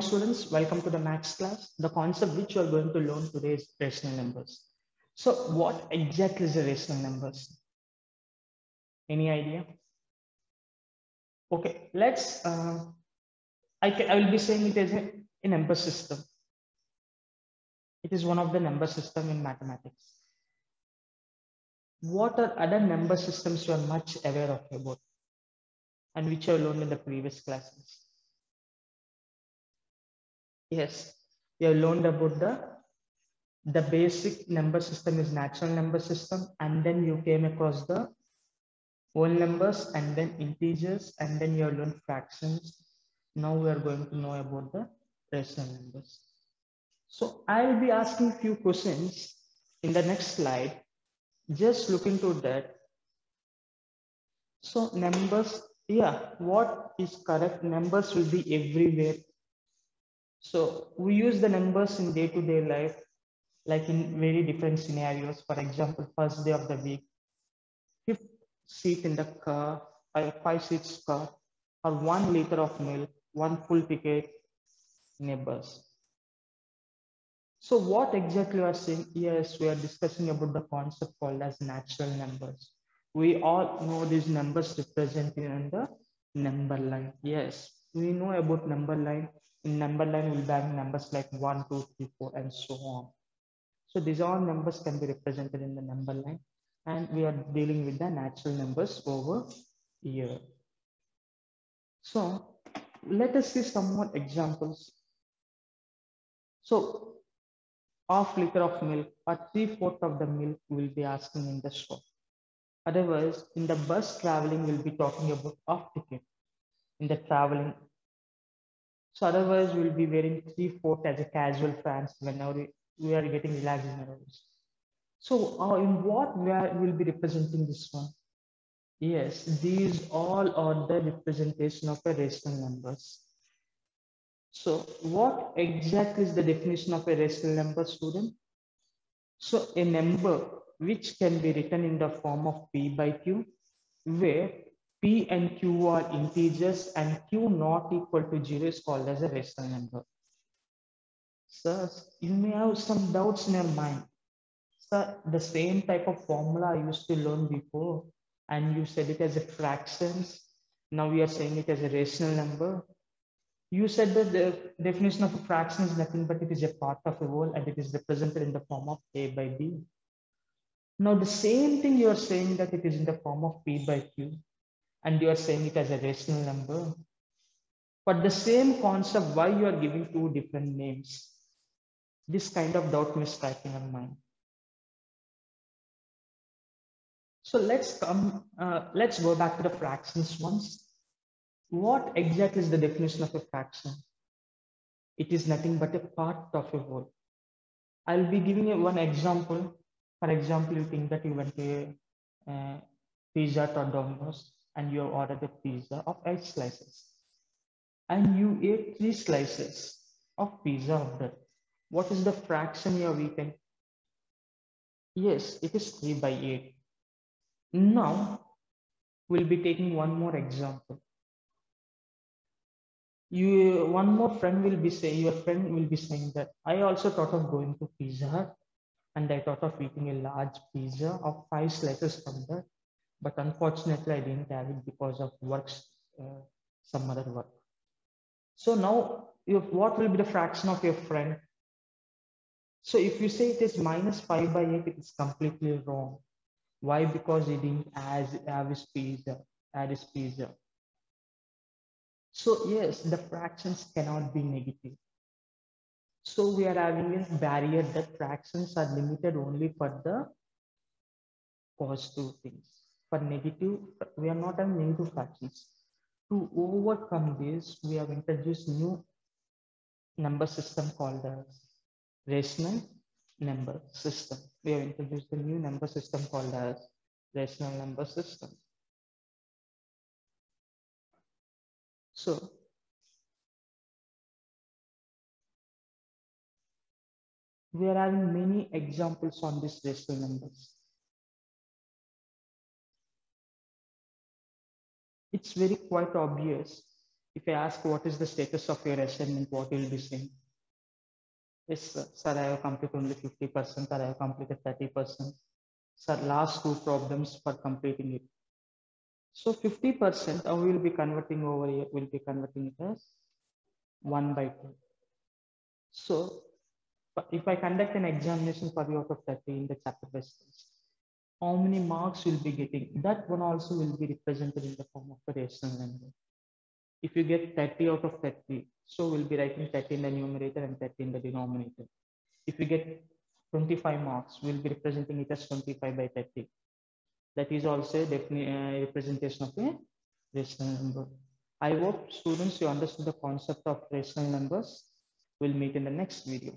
students, welcome to the maths class. The concept which you are going to learn today is rational numbers. So what exactly is a rational numbers? Any idea? Okay, let's, uh, I, can, I will be saying it as a, a number system. It is one of the number system in mathematics. What are other number systems you are much aware of about and which I learned in the previous classes? Yes, you have learned about the the basic number system is natural number system and then you came across the whole numbers and then integers and then you have learned fractions. Now we are going to know about the rational numbers. So I will be asking few questions in the next slide. Just look into that. So numbers, yeah, what is correct? Numbers will be everywhere so we use the numbers in day-to-day -day life, like in very different scenarios. For example, first day of the week, fifth seat in the car, five seats car, or one liter of milk, one full ticket, neighbors. So what exactly we are saying? Yes, we are discussing about the concept called as natural numbers. We all know these numbers represented in the number line. Yes, we know about number line in number line we'll have numbers like 1 2 3 4 and so on. So these all numbers can be represented in the number line. And we are dealing with the natural numbers over here so let us see some more examples. So half liter of milk or three fourth of the milk will be asking in the shop otherwise in the bus traveling we'll be talking about half ticket in the traveling so otherwise, we'll be wearing three fourth as a casual fans whenever we are getting relaxed in house. So uh, in what we way will be representing this one? Yes, these all are the representation of a rational numbers. So what exactly is the definition of a rational number, student? So a number which can be written in the form of P by Q, where P and Q are integers and Q not equal to 0 is called as a rational number. Sir, you may have some doubts in your mind. Sir, the same type of formula I used to learn before and you said it as a fractions. Now we are saying it as a rational number. You said that the definition of a fraction is nothing but it is a part of a whole and it is represented in the form of A by B. Now the same thing you are saying that it is in the form of P by Q and you are saying it as a rational number. But the same concept, why you are giving two different names? This kind of doubt in your mind. So let's come, uh, let's go back to the fractions once. What exactly is the definition of a fraction? It is nothing but a part of a whole. I'll be giving you one example. For example, you think that you went to a uh, pizza or Domino's and you ordered a pizza of eight slices and you ate three slices of pizza of that. What is the fraction you have eaten? Yes, it is 3 by 8. Now, we'll be taking one more example. You, one more friend will be saying, your friend will be saying that I also thought of going to Pizza and I thought of eating a large pizza of five slices from that but unfortunately I didn't have it because of works, uh, some other work. So now if, what will be the fraction of your friend? So if you say it is minus 5 by 8, it is completely wrong. Why? Because he didn't add, have his pizza, add his pizza. So yes, the fractions cannot be negative. So we are having a barrier that fractions are limited only for the positive things for negative, we are not having negative fractions. To overcome this, we have introduced new number system called as rational number system. We have introduced a new number system called as rational number system. So we are having many examples on these rational numbers. It's very quite obvious. if I ask what is the status of your assignment, what you'll be saying? Yes, sir, sir I have completed only 50%, or I have completed 30%. Sir, last two problems for completing it. So 50% I will be converting over here, will be converting it as 1 by 2. So if I conduct an examination for you out of 30 in the chapter based test, how many marks you'll be getting? That one also will be represented in the form of a rational number. If you get 30 out of 30, so we'll be writing 30 in the numerator and 30 in the denominator. If you get 25 marks, we'll be representing it as 25 by 30. That is also a uh, representation of a rational number. I hope students you understood the concept of rational numbers. We'll meet in the next video.